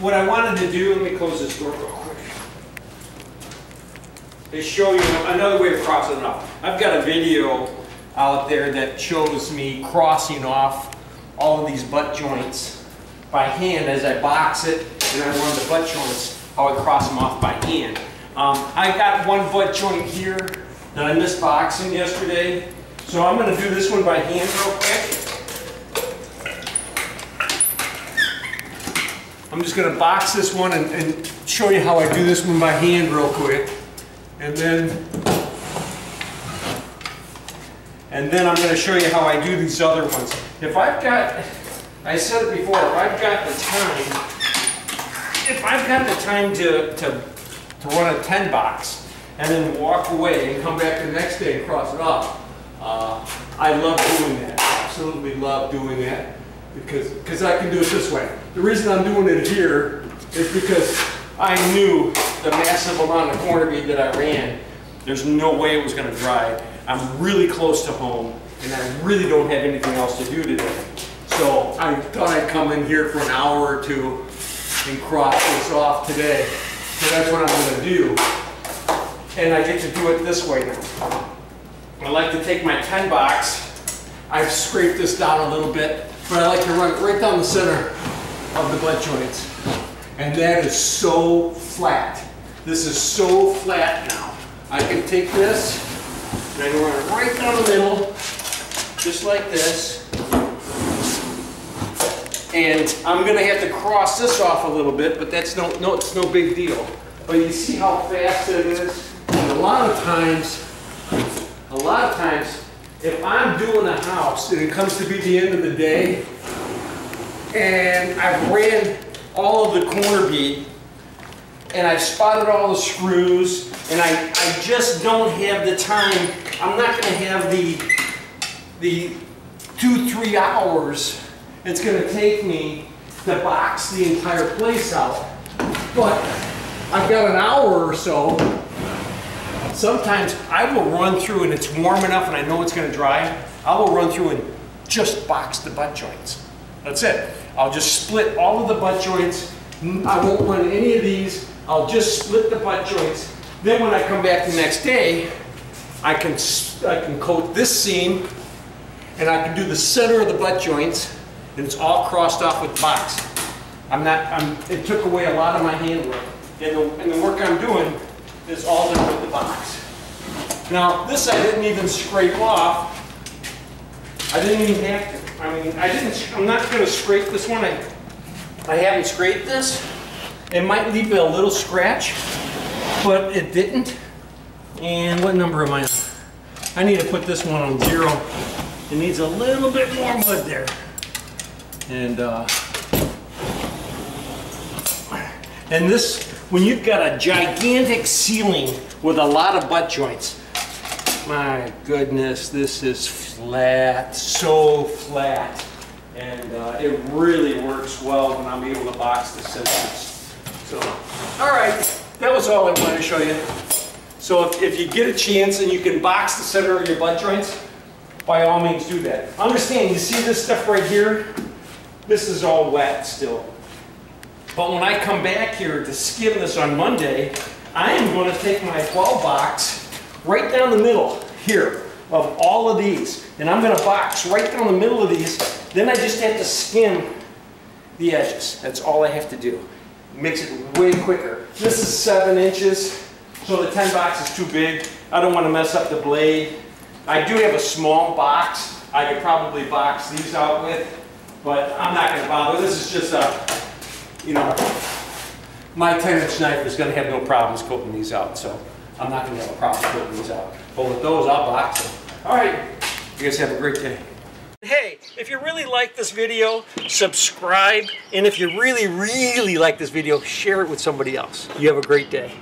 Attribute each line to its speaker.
Speaker 1: what I wanted to do, let me close this door real quick, is show you another way of crossing it off. I've got a video out there that shows me crossing off all of these butt joints by hand as I box it and I run the butt joints, how I cross them off by hand. Um, I got one butt joint here that I missed boxing yesterday, so I'm going to do this one by hand real quick. I'm just going to box this one and, and show you how I do this one by hand real quick. And then, and then I'm going to show you how I do these other ones. If I've got, I said it before, if I've got the time, if I've got the time to, to, to run a 10 box and then walk away and come back the next day and cross it off, uh, I love doing that. Absolutely love doing that because because I can do it this way. The reason I'm doing it here is because I knew the massive amount of corner bead that I ran, there's no way it was going to dry. I'm really close to home and I really don't have anything else to do today. So I thought I'd come in here for an hour or two and cross this off today. So that's what I'm going to do. And I get to do it this way now. I like to take my 10 box, I've scraped this down a little bit, but I like to run it right down the center of the butt joints. And that is so flat. This is so flat now. I can take this and I can run it right down the middle, just like this. And I'm gonna have to cross this off a little bit, but that's no, no, it's no big deal. But you see how fast it is? And a lot of times, a lot of times, if I'm doing a house and it comes to be the end of the day, and I've ran all of the corner bead, and I've spotted all the screws, and I, I just don't have the time, I'm not gonna have the, the two, three hours it's going to take me to box the entire place out. But I've got an hour or so. Sometimes I will run through and it's warm enough and I know it's going to dry. I will run through and just box the butt joints. That's it. I'll just split all of the butt joints. Mm, I won't run any of these. I'll just split the butt joints. Then when I come back the next day, I can, I can coat this seam and I can do the center of the butt joints and it's all crossed off with box. I'm not, I'm, it took away a lot of my handwork. And the, and the work I'm doing is all done with the box. Now, this I didn't even scrape off. I didn't even have to. I mean, I didn't, I'm not going to scrape this one. I, I haven't scraped this. It might leave a little scratch, but it didn't. And what number am I on? I need to put this one on zero. It needs a little bit more mud there. And uh, and this, when you've got a gigantic ceiling with a lot of butt joints, my goodness, this is flat, so flat. And uh, it really works well when I'm able to box the centers. So, all right, that was all I wanted to show you. So if, if you get a chance and you can box the center of your butt joints, by all means do that. Understand, you see this stuff right here? This is all wet still. But when I come back here to skim this on Monday, I am going to take my 12 box right down the middle here of all of these. And I'm going to box right down the middle of these. Then I just have to skim the edges. That's all I have to do. Makes it way quicker. This is seven inches, so the 10 box is too big. I don't want to mess up the blade. I do have a small box I could probably box these out with. But I'm not going to bother. This is just a, you know, my 10 inch knife is going to have no problems coating these out. So I'm not going to have a problem coating these out. But with those, I'll box them. All right. You guys have a great day. Hey, if you really like this video, subscribe. And if you really, really like this video, share it with somebody else. You have a great day.